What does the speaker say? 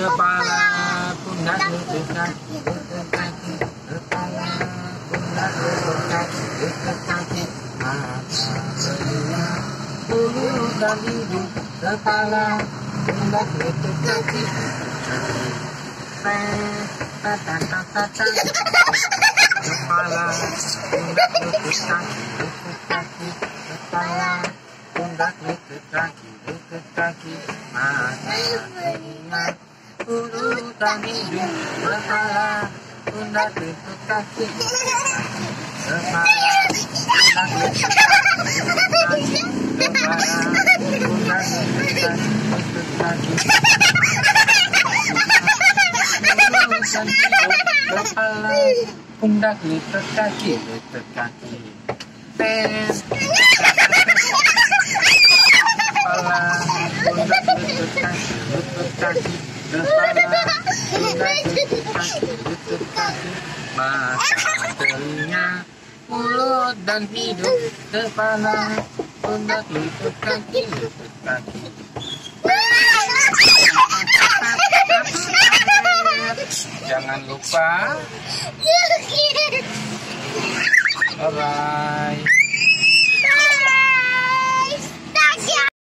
kepala pundak lutut kaki lutut kaki kepala pundak lutut kaki lutut kaki mata telinga bulu dan hidung kepala pundak lutut kaki kepala pundak lutut kaki lutut kaki kepala pundak lutut kaki lutut kaki mata hidung kepala pundak lutut kaki lutut kaki tes kepala pundak lutut kaki lutut kaki kepala mata telinga mulut dan hidung kepala pundak lutut kaki lutut kaki jangan lupa. Bye bye